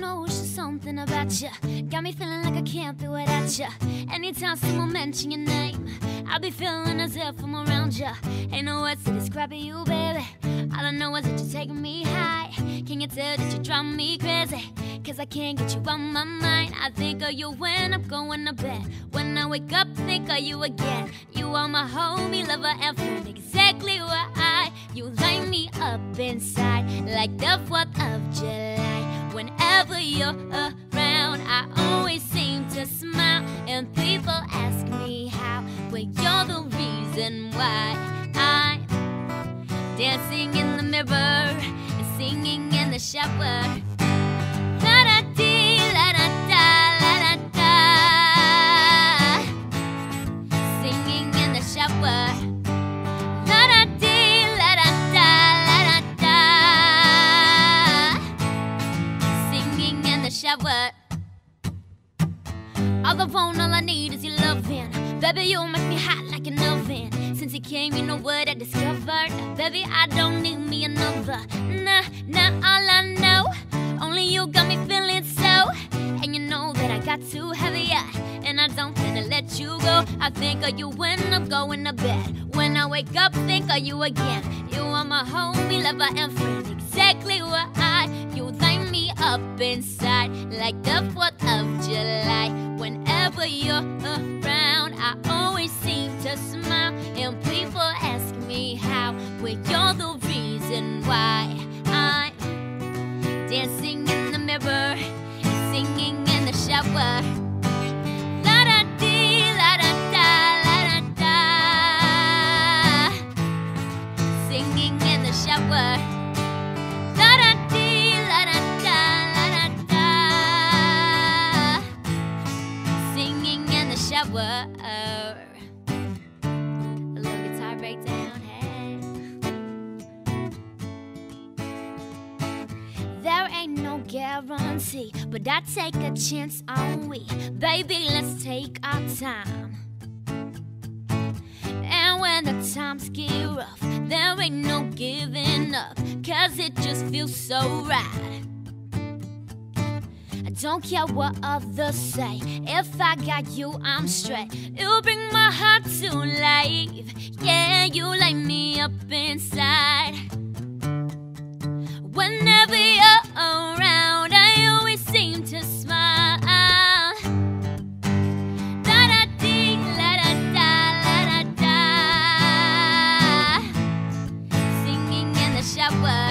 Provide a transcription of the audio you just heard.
just something about you. Got me feeling like I can't be without you. Anytime someone mention your name, I'll be feeling as if I'm around you. Ain't no words to describe you, baby. All I know is that you're taking me high. Can you tell that you drive me crazy? Cause I can't get you on my mind. I think of you when I'm going to bed. When I wake up, think of you again. You are my homie, lover, and friend. Exactly why you light me up inside like the 4th of July. Whenever you're around, I always seem to smile. And people ask me how. Well, you're the reason why I'm dancing in the mirror and singing in the shower. Shower. All the phone, all I need is your loving. Baby, you make me hot like an oven. Since you came, you know what I discovered. Baby, I don't need me another. Nah, nah, all I know. Only you got me feeling so. And you know that I got too heavy, yeah. And I don't plan to let you go. I think of you when I'm going to bed. When I wake up, think of you again. You are my homie, lover, and friend. Exactly why you light me up inside like the 4th of July. Whenever you're around, I always seem to smile. And people ask me how. Well, you're the reason why I'm dancing in the mirror singing in the shower. La da dee, la da da, la da da. Singing in the shower. Shower. A little guitar breakdown, hey. There ain't no guarantee, but I take a chance on we. Baby, let's take our time. And when the times get rough, there ain't no giving up, cause it just feels so right. Don't care what others say, if I got you, I'm straight. You bring my heart to life, yeah, you light me up inside. Whenever you're around, I always seem to smile. La da dee, la da da, la da da. Singing in the shower.